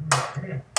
Mm-hmm.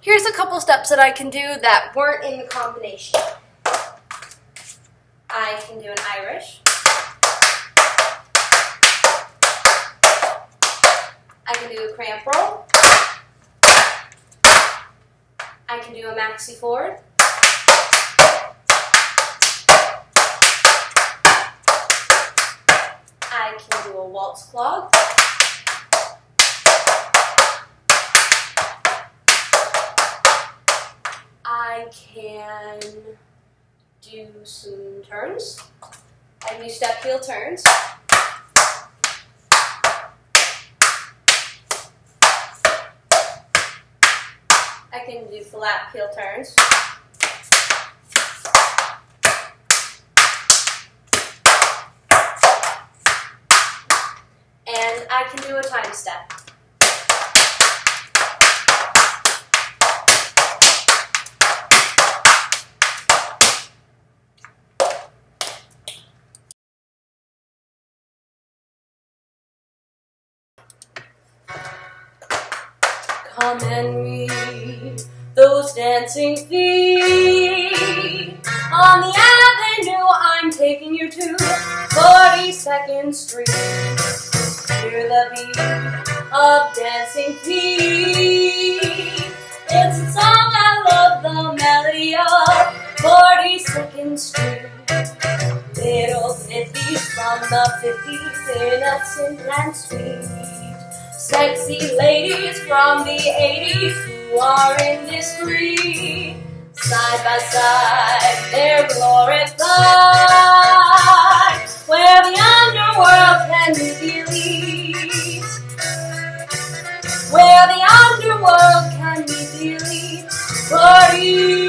Here's a couple steps that I can do that weren't in the combination. I can do an Irish. I can do a cramp roll. I can do a Maxie Ford. I can do some turns. I can do step heel turns. I can do flat heel turns. And I can do a time step. Come and meet those dancing feet on the avenue I'm taking you to 42nd Street. Hear the beat of dancing feet. It's a song I love the melody of 42nd Street. Little fifties from the 50s, innocent and sweet. Sexy ladies from the 80s who are indiscreet. Side by side, they're glorified. Where the underworld can be elite. Where the underworld can be the elite. Party